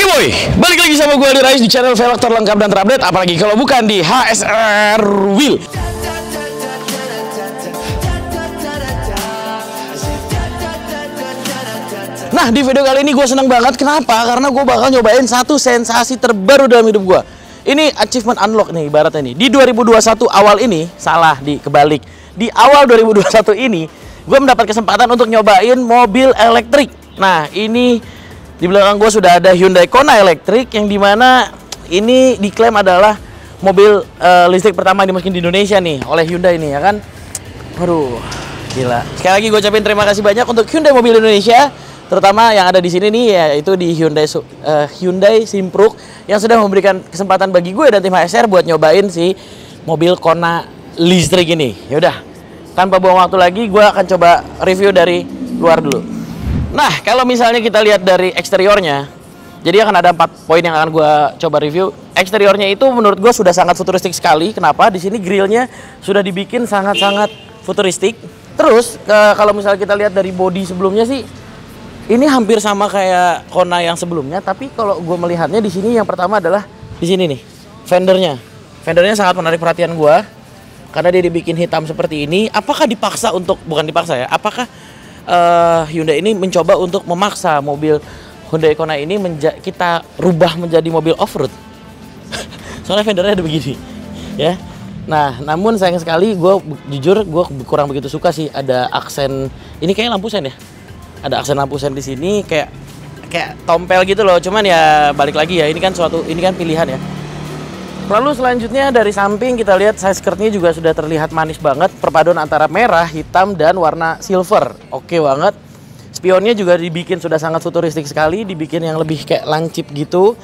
Oke boy, balik lagi sama gue di Rais di channel velg terlengkap dan terupdate. Apalagi kalau bukan di HSR Wheel Nah di video kali ini gue seneng banget. Kenapa? Karena gue bakal nyobain satu sensasi terbaru dalam hidup gue Ini achievement unlock nih ibaratnya nih. Di 2021 awal ini Salah, di kebalik Di awal 2021 ini Gue mendapat kesempatan untuk nyobain mobil elektrik. Nah ini di belakang gue sudah ada Hyundai Kona elektrik yang di mana ini diklaim adalah mobil uh, listrik pertama di mungkin di Indonesia nih oleh Hyundai ini ya kan. Waduh, gila. Sekali lagi gue ucapin terima kasih banyak untuk Hyundai Mobil Indonesia, terutama yang ada di sini nih yaitu di Hyundai uh, Hyundai Simpruk yang sudah memberikan kesempatan bagi gue dan tim HSR buat nyobain si mobil Kona listrik ini. Yaudah, tanpa buang waktu lagi, gue akan coba review dari luar dulu. Nah, kalau misalnya kita lihat dari eksteriornya, jadi akan ada empat poin yang akan gue coba review. Eksteriornya itu menurut gue sudah sangat futuristik sekali. Kenapa? Di sini grillnya sudah dibikin sangat-sangat futuristik. Terus kalau misalnya kita lihat dari body sebelumnya sih, ini hampir sama kayak Kona yang sebelumnya. Tapi kalau gue melihatnya di sini yang pertama adalah di sini nih, fendernya. Fendernya sangat menarik perhatian gue karena dia dibikin hitam seperti ini. Apakah dipaksa untuk bukan dipaksa ya? Apakah uh, Hyundai ini mencoba untuk memaksa mobil Hyundai Kona ini kita rubah menjadi mobil off-road. Soalnya fendernya ada begini, ya. Nah, namun sayang sekali gue jujur gue kurang begitu suka sih ada aksen ini kayak lampu sen ya. Ada aksen lampu sen di sini kayak kayak tompel gitu loh. Cuman ya balik lagi ya, ini kan suatu ini kan pilihan ya Lalu selanjutnya dari samping kita lihat size skirtnya juga sudah terlihat manis banget. Perpaduan antara merah, hitam, dan warna silver. Oke banget. Spionnya juga dibikin sudah sangat futuristik sekali. Dibikin yang lebih kayak lancip gitu.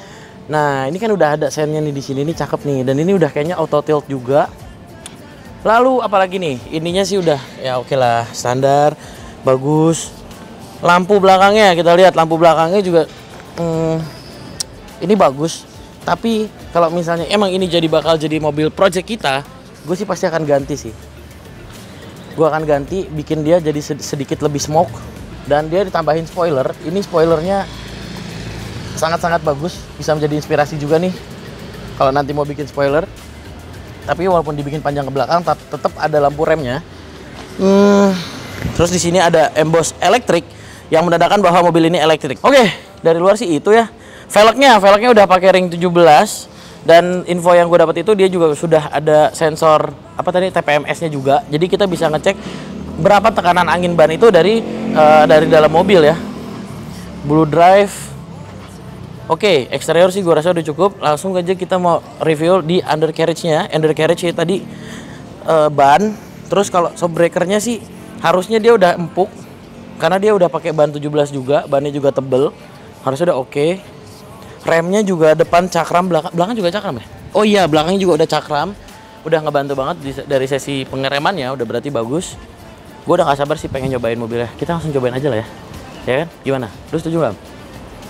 Nah ini kan udah ada sennya nih di sini. Ini cakep nih. Dan ini udah kayaknya auto tilt juga. Lalu apalagi nih? Ininya sih udah ya oke lah standar, bagus. Lampu belakangnya kita lihat lampu belakangnya juga hmm, ini bagus. Tapi kalau misalnya emang ini jadi bakal jadi mobil project kita gue sih pasti akan ganti sih. Gue akan ganti bikin dia jadi sedikit lebih smoke dan dia ditambahin spoiler. Ini spoilernya sangat-sangat bagus bisa menjadi inspirasi juga nih kalau nanti mau bikin spoiler. Tapi walaupun dibikin panjang ke belakang tetap ada lampu remnya. Hmm, terus di sini ada emboss elektrik yang menandakan bahwa mobil ini elektrik. Oke dari luar sih itu ya. Velgnya velgnya udah pakai ring 17 dan info yang gue dapat itu dia juga sudah ada sensor apa tadi TPMS-nya juga. Jadi kita bisa ngecek berapa tekanan angin ban itu dari uh, dari dalam mobil ya. Blue drive. Oke okay, eksterior sih gue rasa udah cukup. Langsung aja kita mau review di undercarriage-nya. Undercarriage ya tadi uh, ban. Terus kalau shockbreaker-nya sih harusnya dia udah empuk. Karena dia udah pakai ban 17 juga bannya juga tebel. Harusnya udah oke. okay remnya juga depan cakram belakang belakang juga cakram ya? Oh iya belakangnya juga udah cakram. Udah ngebantu banget dari sesi pengeremannya udah berarti bagus. Gue udah gak sabar sih pengen nyobain mobilnya. Kita langsung cobain aja lah ya. Ya kan? Gimana? Lu setuju nggak?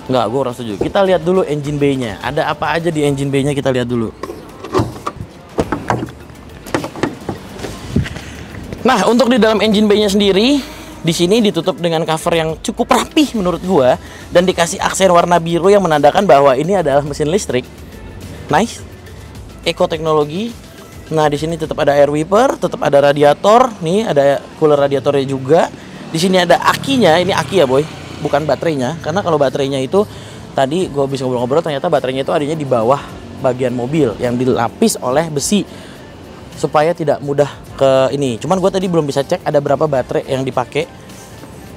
Nggak gue orang setuju. Kita lihat dulu engine bay nya ada apa aja di engine bay nya kita lihat dulu. Nah untuk di dalam engine bay nya sendiri di sini ditutup dengan cover yang cukup rapih menurut gua dan dikasih aksen warna biru yang menandakan bahwa ini adalah mesin listrik. Nice. Eco teknologi. Nah, di sini tetap ada air wiper, tetap ada radiator. Nih ada cooler radiatornya juga. Di sini ada akinya, ini aki ya, boy. Bukan baterainya. Karena kalau baterainya itu tadi gue bisa ngobrol-ngobrol ternyata baterainya itu adanya di bawah bagian mobil yang dilapis oleh besi supaya tidak mudah ke ini. Cuman gue tadi belum bisa cek ada berapa baterai yang dipakai.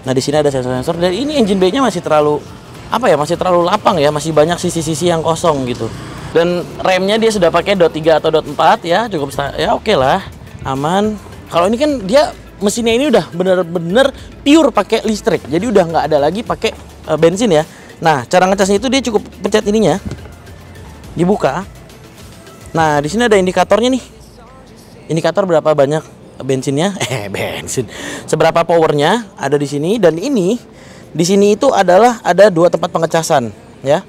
Nah di sini ada sensor-sensor dan ini engine bay-nya masih terlalu apa ya masih terlalu lapang ya masih banyak sisi-sisi yang kosong gitu. Dan remnya dia sudah pakai dot 3 atau dot 4 ya cukup ya oke okay lah aman. Kalau ini kan dia mesinnya ini udah bener-bener pure pakai listrik jadi udah nggak ada lagi pakai uh, bensin ya. Nah cara ngecasnya itu dia cukup pencet ininya dibuka. Nah di sini ada indikatornya nih indikator berapa banyak bensinnya? Eh bensin. Seberapa powernya ada di sini? Dan ini di sini itu adalah ada dua tempat pengecasan ya.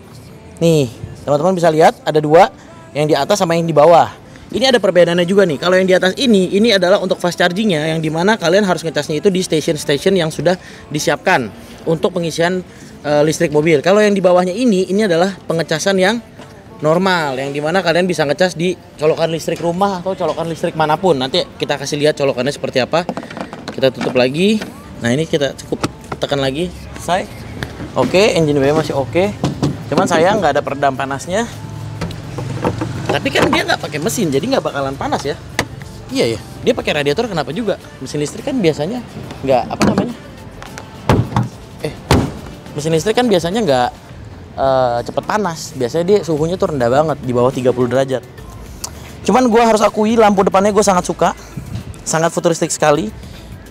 Nih teman-teman bisa lihat ada dua yang di atas sama yang di bawah. Ini ada perbedaannya juga nih. Kalau yang di atas ini ini adalah untuk fast chargingnya yang di mana kalian harus ngecasnya itu di station-station yang sudah disiapkan untuk pengisian eh, listrik mobil. Kalau yang di bawahnya ini, ini adalah pengecasan yang normal, yang di mana kalian bisa ngecas di colokan listrik rumah atau colokan listrik mana pun. Nanti kita kasih lihat colokannya seperti apa. Kita tutup lagi. Nah ini kita cukup tekan lagi, selesai. Oke, engine bay masih oke. Cuman sayang nggak ada peredam panasnya. Tapi kan dia nggak pakai mesin, jadi nggak bakalan panas ya. Iya ya, dia pakai radiator kenapa juga? Mesin listrik kan biasanya nggak apa namanya? Eh, mesin listrik kan biasanya nggak eh, cepet panas. Biasanya dia suhunya tuh rendah banget di bawah 30 derajat. Cuman gua harus akui lampu depannya gue sangat suka, sangat futuristik sekali.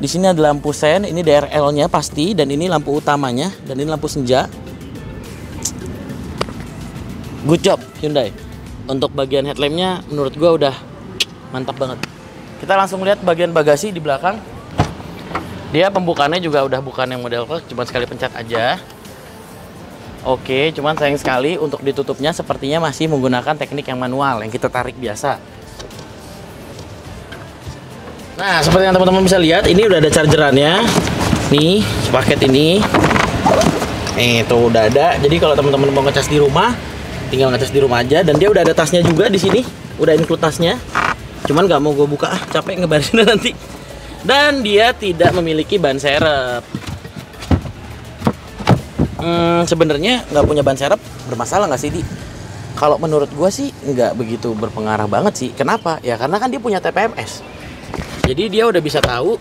Di sini ada lampu sen, ini DRL-nya pasti, dan ini lampu utamanya, dan ini lampu senja. Good job Hyundai. Untuk bagian headlampnya menurut gua udah mantap banget. Kita langsung lihat bagian bagasi di belakang. Dia pembukaannya juga udah bukan yang model cuma sekali pencet aja. Oke, cuman sayang sekali untuk ditutupnya sepertinya masih menggunakan teknik yang manual yang kita tarik biasa. Nah, seperti yang teman-teman bisa lihat, ini udah ada chargerannya. Nih, paket ini. Nih, tuh udah ada. Jadi kalau teman-teman mau ngecas di rumah, tinggal ngecas di rumah aja. Dan dia udah ada tasnya juga di sini. Udah include tasnya. Cuman nggak mau gue buka, ah, capek ngebarinnya nanti. Dan dia tidak memiliki ban serep. Hmm, sebenarnya nggak punya ban serep bermasalah nggak sih di? Kalau menurut gue sih nggak begitu berpengaruh banget sih. Kenapa? Ya karena kan dia punya TPMS. Jadi dia udah bisa tahu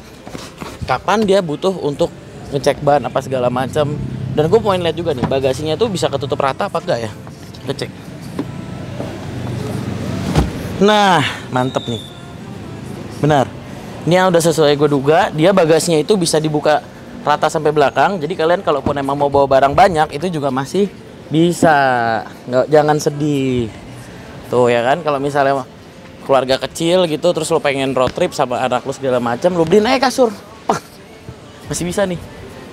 kapan dia butuh untuk ngecek ban apa segala macam. Dan gue poin lihat juga nih bagasinya tuh bisa ketutup rata apa enggak ya? Kita cek. Nah, mantep nih. Benar. Ini yang udah sesuai gue duga, dia bagasinya itu bisa dibuka rata sampai belakang. Jadi kalian kalaupun emang mau bawa barang banyak itu juga masih bisa. Nggak jangan sedih. Tuh ya kan kalau misalnya keluarga kecil gitu terus lo pengen road trip sama anak lo segala macam, lo beliin aja kasur. Pah, masih bisa nih.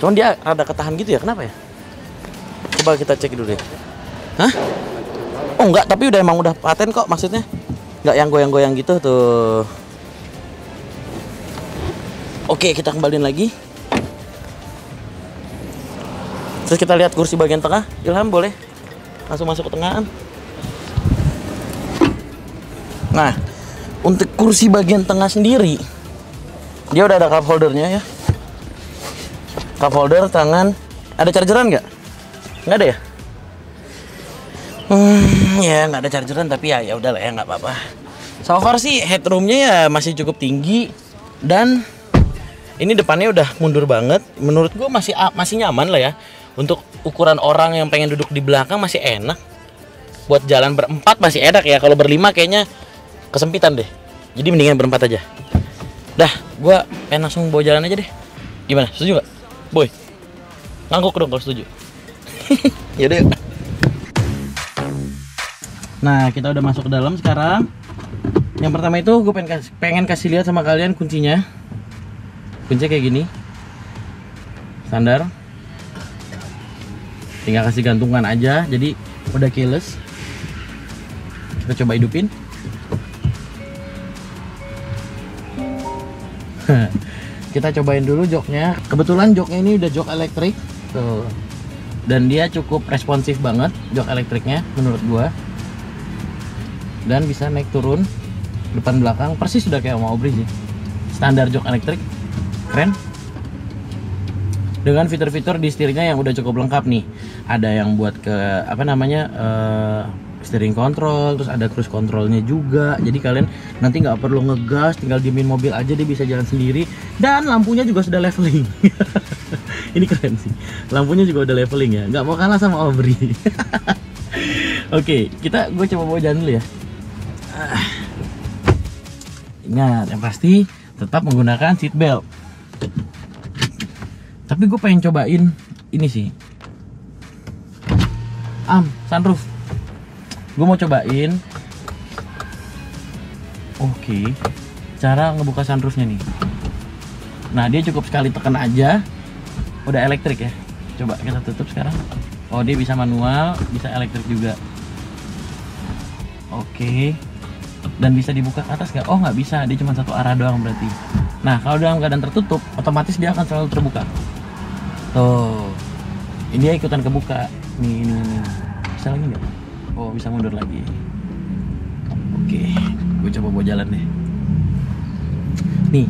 Cuman dia rada ketahan gitu ya. Kenapa ya? Coba kita cek dulu deh. Hah? Oh enggak, tapi udah emang udah paten kok maksudnya. Enggak yang goyang-goyang gitu tuh. Oke, kita kembaliin lagi. Terus kita lihat kursi bagian tengah. Ilham boleh langsung masuk ke tengah. Nah, untuk kursi bagian tengah sendiri, dia udah ada cup holdernya ya. Cup holder, tangan. Ada chargeran nggak? Nggak ada ya? Hmm, ya nggak ada chargeran tapi ya ya udahlah ya nggak apa-apa. So far sih headroomnya ya masih cukup tinggi dan ini depannya udah mundur banget. Menurut gua masih masih nyaman lah ya. Untuk ukuran orang yang pengen duduk di belakang masih enak. Buat jalan berempat masih enak ya. Kalau berlima kayaknya kesempitan deh. Jadi mendingan berempat aja. Dah, gua pengen langsung bawa jalan aja deh. Gimana? Setuju gak? Boy. Ngangguk dong kalau setuju. Yaudah. yuk. Nah, kita udah masuk ke dalam sekarang. Yang pertama itu gue pengen kasih, pengen kasih lihat sama kalian kuncinya. Kuncinya kayak gini. Standar. Tinggal kasih gantungan aja, jadi udah keyless. Kita coba hidupin. kita cobain dulu joknya. Kebetulan joknya ini udah jok elektrik. Tuh. Dan dia cukup responsif banget jok elektriknya menurut gua dan bisa naik turun depan belakang persis sudah kayak mau Obri standar jok elektrik keren dengan fitur-fitur di setirnya yang udah cukup lengkap nih. Ada yang buat ke apa namanya uh, steering control terus ada cruise controlnya juga. Jadi kalian nanti nggak perlu ngegas tinggal diemin mobil aja dia bisa jalan sendiri. Dan lampunya juga sudah leveling. Ini keren sih. Lampunya juga udah leveling ya. Nggak mau kalah sama Obri Oke, kita gue coba bawa jalan dulu ya. Ingat, yang pasti tetap menggunakan seat belt. Tapi gue pengen cobain ini sih. Am, sunroof. Gue mau cobain. Oke, cara ngebuka sunroofnya nih. Nah, dia cukup sekali tekan aja. Udah elektrik ya. Coba kita tutup sekarang. Oh, dia bisa manual, bisa elektrik juga. Oke. Dan bisa dibuka ke atas nggak? Oh nggak bisa, dia cuma satu arah doang berarti. Nah kalau dalam keadaan tertutup, otomatis dia akan selalu terbuka. Tuh. ini dia ikutan kebuka. Nih ini, ini. bisa lagi nggak? Oh bisa mundur lagi. Oke gue coba bawa jalan deh. Nih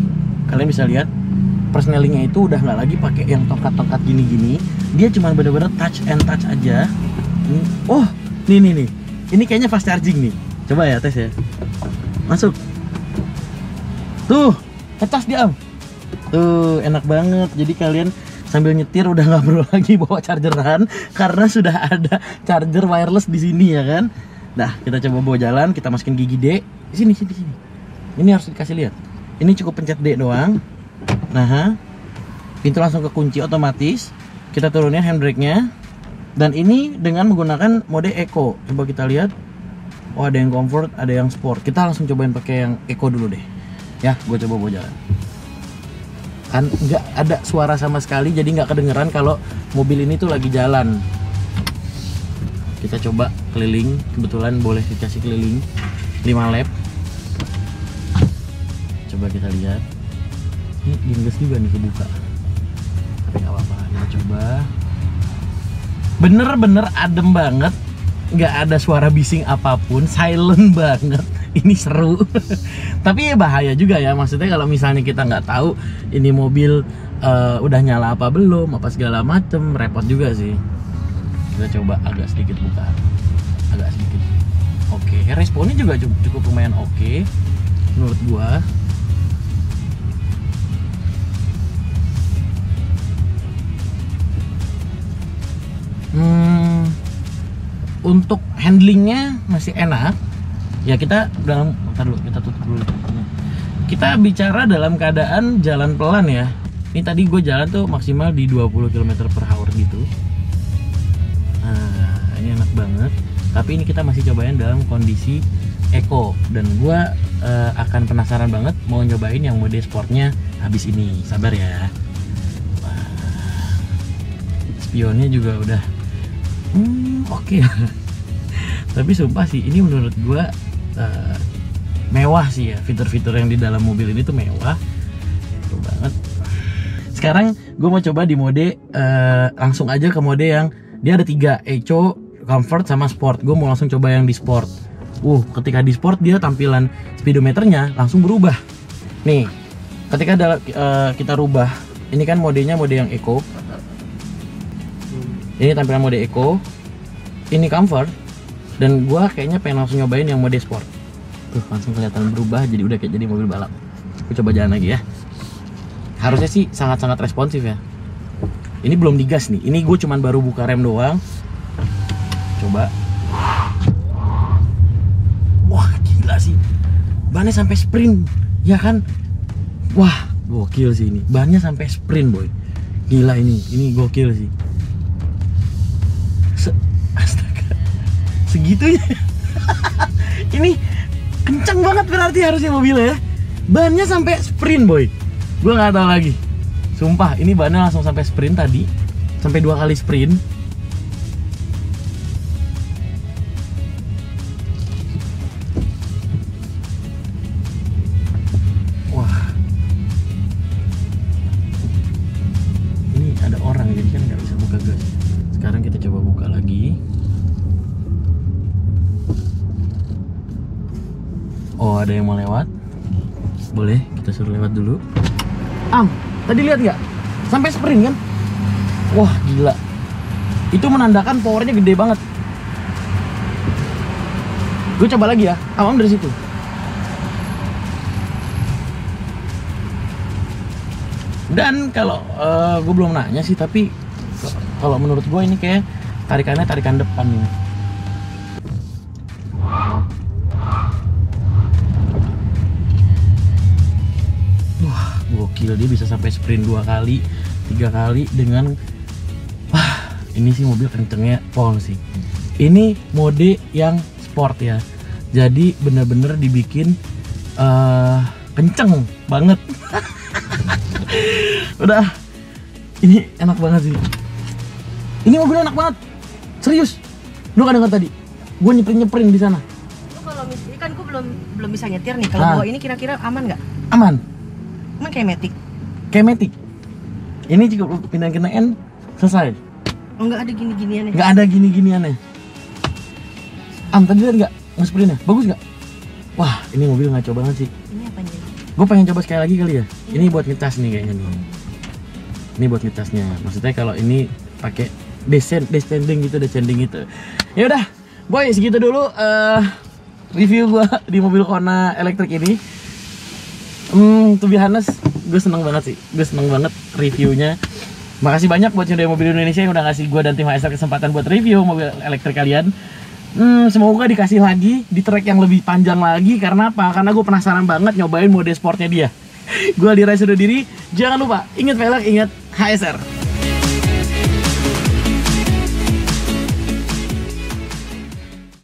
kalian bisa lihat persnelingnya itu udah nggak lagi pakai yang tongkat-tongkat gini-gini. Dia cuma bener-bener touch and touch aja. Ini oh nih nih nih. Ini kayaknya fast charging nih. Coba ya tes ya. Masuk. Tuh ngecas dia. Tuh enak banget. Jadi kalian sambil nyetir udah nggak perlu lagi bawa chargeran karena sudah ada charger wireless di sini ya kan? Nah kita coba bawa jalan kita masukin gigi D. Sini sini sini. Ini harus dikasih lihat. Ini cukup pencet D doang. Nah pintu langsung ke kunci otomatis. Kita turunin handbrake nya dan ini dengan menggunakan mode eco. Coba kita lihat. Oh ada yang comfort ada yang sport. Kita langsung cobain pakai yang eco dulu deh. Ya gue coba bawa jalan nggak ada suara sama sekali jadi nggak kedengeran kalau mobil ini tuh lagi jalan. Kita coba keliling kebetulan boleh dikasih keliling. 5 lap. Coba kita lihat. Ini gengges juga nih kebuka tapi nggak apa-apa kita coba. Bener-bener adem banget. Nggak ada suara bising apa pun silent banget ini seru. Tapi ya bahaya juga ya maksudnya kalau misalnya kita nggak tahu ini mobil uh, udah nyala apa belum apa segala macem repot juga sih. Kita coba agak sedikit buka. Agak sedikit. Oke responnya juga cukup, lumayan oke menurut gua. Hmm, untuk handlingnya masih enak ya kita dalam bentar dulu kita tutup dulu kita bicara dalam keadaan jalan pelan ya. Ini tadi gue jalan tuh maksimal di 20 km per hour gitu. Nah ini enak banget. Tapi ini kita masih cobain dalam kondisi eco. Dan gue uh, akan penasaran banget mau nyobain yang mode sportnya habis ini. Sabar ya. Wah, spionnya juga udah hmm, oke. Okay. tapi sumpah sih ini menurut gue uh, mewah sih ya. Fitur-fitur yang di dalam mobil ini tuh mewah. Tuh banget. Sekarang gue mau coba di mode uh, langsung aja ke mode yang dia ada tiga eco comfort sama sport. Gue mau langsung coba yang di sport. Uh ketika di sport dia tampilan speedometernya langsung berubah. Nih ketika ada, uh, kita rubah ini kan modenya mode yang eco. Ini tampilan mode eco. Ini comfort dan gua kayaknya pengen langsung nyobain yang mode sport. Tuh langsung kelihatan berubah jadi udah kayak jadi mobil balap. Aku coba jalan lagi ya. Harusnya sih sangat-sangat responsif ya. Ini belum digas nih. Ini gue cuman baru buka rem doang. Coba. Wah gila sih. Bannya sampai sprint ya kan? Wah gokil sih ini. Bannya sampai sprint boy. Gila ini. Ini gokil sih segitunya. Ini kencang banget berarti harusnya mobilnya ya. Bannya sampai sprint boy. Gue nggak tahu lagi. Sumpah ini bannya langsung sampai sprint tadi. Sampai dua kali sprint Oh ada yang mau lewat? Boleh kita suruh lewat dulu. Am tadi lihat nggak? Sampai sprint kan? Wah gila. Itu menandakan powernya gede banget. Gue coba lagi ya. Am dari situ. Dan kalau uh, gue belum nanya sih tapi kalau menurut gue ini kayak tarikannya tarikan depan nih gokil dia bisa sampai sprint dua kali tiga kali dengan wah ini sih mobil kencengnya pol sih. Ini mode yang sport ya. Jadi bener-bener dibikin uh, kenceng banget. Udah ini enak banget sih. Ini mobil enak banget. Serius. Lu kan dengar tadi? Gue nyeprin nyeprin di sana. Kalau misalnya kan gue belum belum bisa nyetir nih. Kalau Ah. bawa ini kira-kira aman nggak? Aman emang kayak metik kayak Matic. Ini juga lu pindahin ke N selesai. Oh nggak ada gini-ginian ya? nggak ada gini-giniannya. Am tadi lihat nggak? Nge-sprintnya bagus nggak? Wah ini mobil ngaco banget sih. Ini apa nih? gue pengen coba sekali lagi kali ya. Ini buat ngecas nih kayaknya nih. Ini buat ngecasnya maksudnya kalau ini pakai descend descending gitu descending gitu. Ya udah boy segitu dulu eh, review gua di mobil Kona elektrik ini hmm to be honest gue seneng banget sih gue seneng banget reviewnya makasih banyak buat Hyundai Mobil Indonesia yang udah ngasih gue dan tim HSR kesempatan buat review mobil elektrik kalian Hmm, semoga dikasih lagi di track yang lebih panjang lagi karena apa? Karena gue penasaran banget nyobain mode sportnya dia. gue di sudah diri. Jangan lupa ingat velg, ingat HSR.